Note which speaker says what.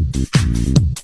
Speaker 1: around